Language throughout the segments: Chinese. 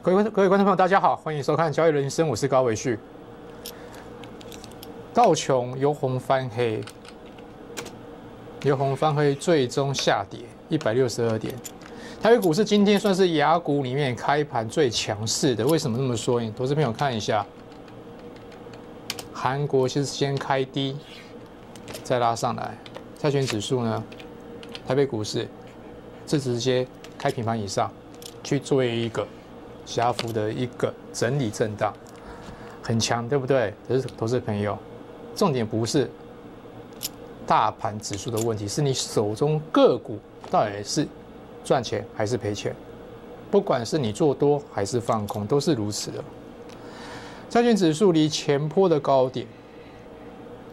各位观各位观众朋友，大家好，欢迎收看《交易人生》，我是高伟旭。道琼由红翻黑，由红翻黑，最终下跌一百六十二点。台北股市今天算是雅股里面开盘最强势的，为什么这么说？投资朋友看一下，韩国是先开低，再拉上来，债券指数呢？台北股市是直接开平盘以上，去做一个。狭幅的一个整理震荡，很强，对不对？可是投资朋友，重点不是大盘指数的问题，是你手中个股到底是赚钱还是赔钱？不管是你做多还是放空，都是如此的。债券指数离前坡的高点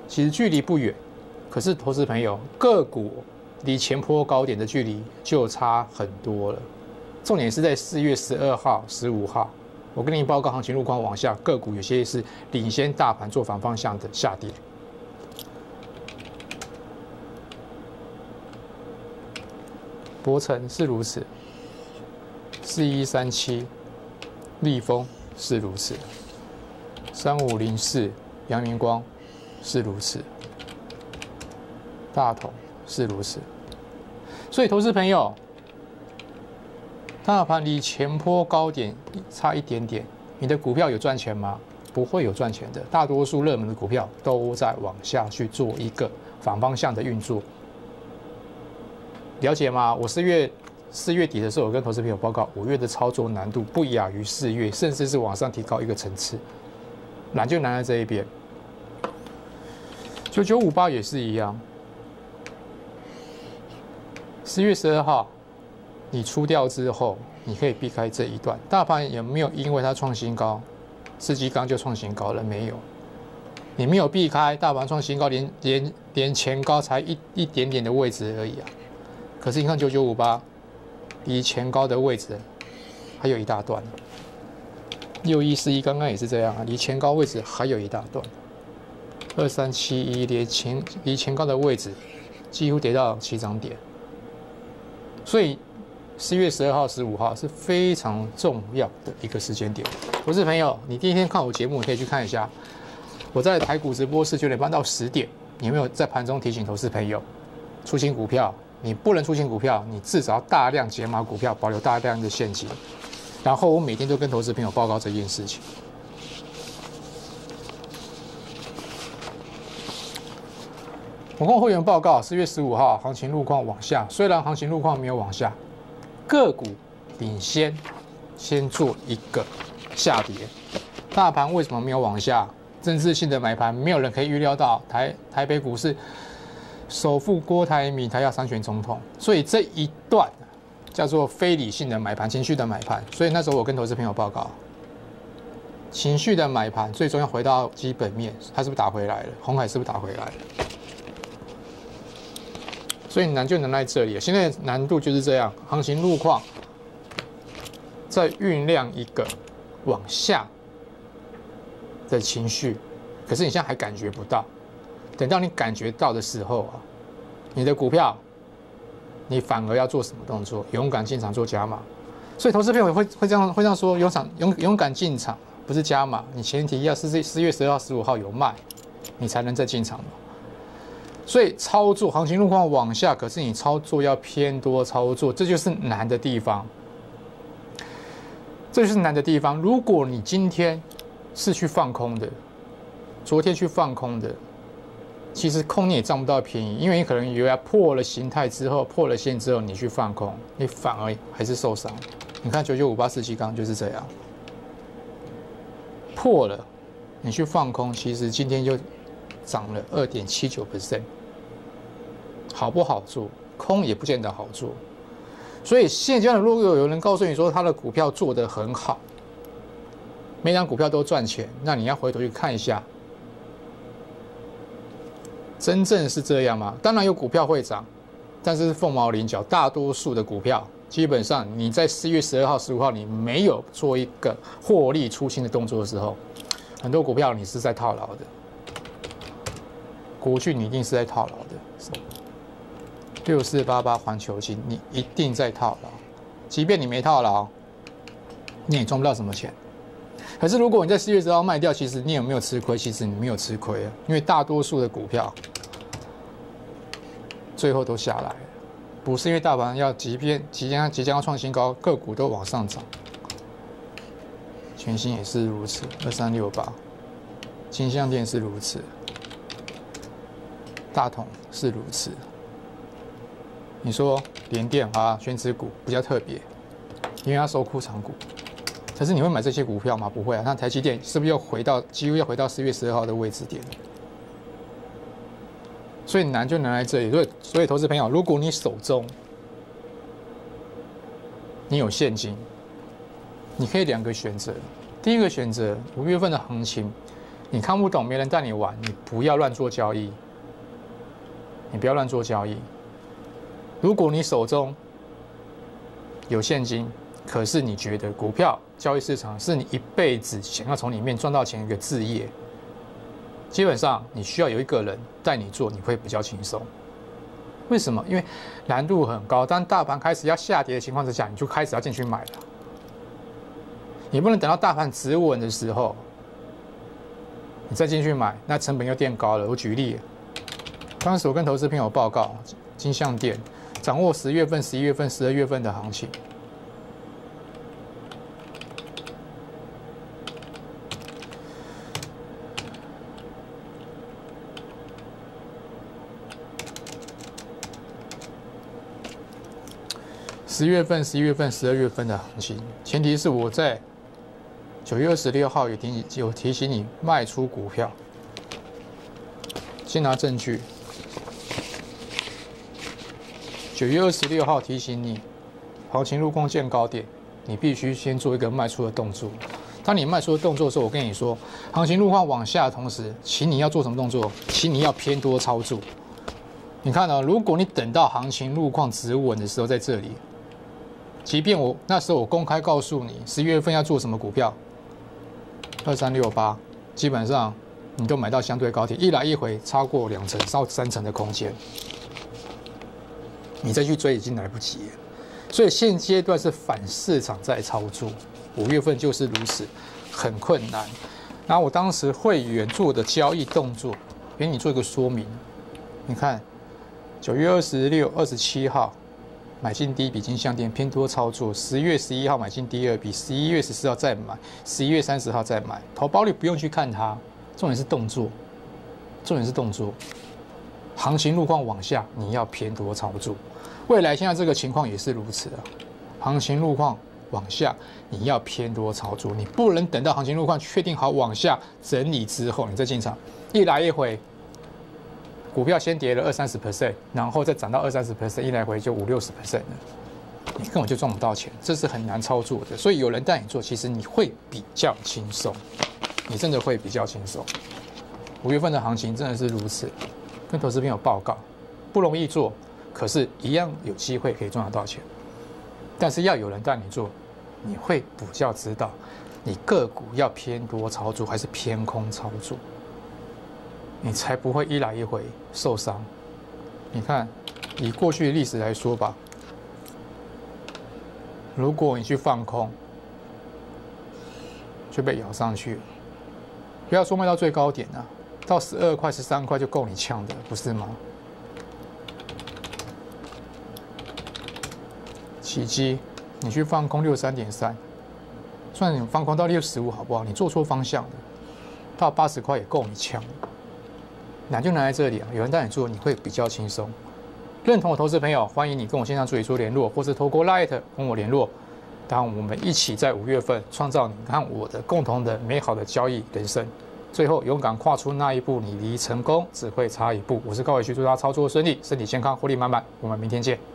其实距离不远，可是投资朋友个股离前坡高点的距离就差很多了。重点是在四月十二号、十五号，我跟你报告行情路况往下，个股有些是领先大盘做反方向的下跌。博成是如此，四一三七，立丰是如此，三五零四，阳明光是如此，大同是如此，所以投资朋友。大盘离前坡高点差一点点，你的股票有赚钱吗？不会有赚钱的。大多数热门的股票都在往下去做一个反方向的运作，了解吗？我四月四月底的时候，我跟投资朋友报告，五月的操作难度不亚于四月，甚至是往上提高一个层次。难就难在这一边。九九五八也是一样，四月十二号。你出掉之后，你可以避开这一段。大盘也没有因为它创新高，四季刚就创新高了？没有，你没有避开大盘创新高，连连连前高才一一点点的位置而已啊。可是你看九九五八，离前高的位置还有一大段。六一四一刚刚也是这样啊，离前高位置还有一大段。二三七一连前离前高的位置几乎跌到起涨点，所以。四月十二号、十五号是非常重要的一个时间点。投资朋友，你第一天看我节目，你可以去看一下。我在台股直播是九点半到十点，有没有在盘中提醒投资朋友出清股票？你不能出清股票，你至少要大量解码股票，保留大量的现金。然后我每天都跟投资朋友报告这件事情。我跟会员报告，四月十五号行情路况往下，虽然行情路况没有往下。个股领先，先做一个下跌。大盘为什么没有往下？政治性的买盘，没有人可以预料到台台北股市首富郭台铭他要参选总统，所以这一段叫做非理性的买盘，情绪的买盘。所以那时候我跟投资朋友报告，情绪的买盘最终要回到基本面，它是不是打回来了？红海是不是打回来了？所以难就难在这里，现在难度就是这样，行情路况在酝酿一个往下的情绪，可是你现在还感觉不到，等到你感觉到的时候啊，你的股票你反而要做什么动作？勇敢进场做加码。所以投资朋友会会这样会这样说：勇场勇勇敢进场不是加码，你前提要是四四月十二号、十五号有卖，你才能再进场所以操作行情路况往下，可是你操作要偏多操作，这就是难的地方。这就是难的地方。如果你今天是去放空的，昨天去放空的，其实空你也占不到便宜，因为你可能以为破了形态之后，破了线之后，你去放空，你反而还是受伤。你看九九五八四七刚就是这样，破了，你去放空，其实今天就。涨了二点七九百分好不好做？空也不见得好做。所以现阶段如果有人告诉你说他的股票做得很好，每张股票都赚钱，那你要回头去看一下，真正是这样吗？当然有股票会涨，但是凤毛麟角。大多数的股票，基本上你在四月十二号、十五号你没有做一个获利出清的动作的时候，很多股票你是在套牢的。国巨你一定是在套牢的，六四八八环球金你一定在套牢，即便你没套牢，你也赚不到什么钱。可是如果你在四月十号卖掉，其实你有没有吃亏？其实你没有吃亏啊，因为大多数的股票最后都下来了，不是因为大盘要即便即将即将要创新高，个股都往上涨。全新也是如此，二三六八，金相店是如此，大同是如此。你说联电啊，全指股比较特别，因为它收库藏股。可是你会买这些股票吗？不会啊。那台积电是不是又回到几乎要回到四月十二号的位置点？所以难就难在这里。所以，所以投资朋友，如果你手中你有现金。你可以两个选择，第一个选择五月份的行情，你看不懂，没人带你玩，你不要乱做交易，你不要乱做交易。如果你手中有现金，可是你觉得股票交易市场是你一辈子想要从里面赚到钱一个置业，基本上你需要有一个人带你做，你会比较轻松。为什么？因为难度很高，当大盘开始要下跌的情况之下，你就开始要进去买了。你不能等到大盘止稳的时候，你再进去买，那成本又垫高了。我举例，当时我跟投资朋友报告，金相店掌握十月份、十一月份、十二月份的行情。十月份、十一月份、十二月份的行情，前提是我在。九月二十六号有提有提醒你卖出股票，先拿证据。九月二十六号提醒你，行情路况见高点，你必须先做一个卖出的动作。当你卖出的动作的时候，我跟你说，行情路况往下的同时，请你要做什么动作？请你要偏多操作。你看呢？如果你等到行情路况止稳的时候，在这里，即便我那时候我公开告诉你十一月份要做什么股票。二三六八，基本上你都买到相对高点，一来一回超过两层到三层的空间，你再去追已经来不及。所以现阶段是反市场在操作，五月份就是如此，很困难。然后我当时会员做的交易动作，给你做一个说明。你看，九月二十六、二十七号。买进第一笔金项店偏多操作，十月十一号买进第二笔，十一月十四号再买，十一月三十号再买，投保率不用去看它，重点是动作，重点是动作，行情路况往下你要偏多操作，未来现在这个情况也是如此啊，行情路况往下你要偏多操作，你不能等到行情路况确定好往下整理之后你再进场，一来一回。股票先跌了二三十 percent，然后再涨到二三十 percent，一来回就五六十 percent 了，你根本就赚不到钱，这是很难操作的。所以有人带你做，其实你会比较轻松，你真的会比较轻松。五月份的行情真的是如此，跟投资朋友报告，不容易做，可是一样有机会可以赚得到钱。但是要有人带你做，你会比较知道，你个股要偏多操作还是偏空操作。你才不会一来一回受伤。你看，以过去的历史来说吧，如果你去放空，就被咬上去了。不要说卖到最高点啊，到十二块、十三块就够你呛的，不是吗？起基，你去放空六三点三，算你放空到六十五好不好？你做错方向了，到八十块也够你呛。难就难在这里啊！有人带你做，你会比较轻松。认同我投资朋友，欢迎你跟我线上助理做联络，或是透过 Light 跟我联络。当我们一起在五月份创造你看我的共同的美好的交易人生。最后勇敢跨出那一步，你离成功只会差一步。我是高伟旭，祝大家操作顺利，身体健康，活力满满。我们明天见。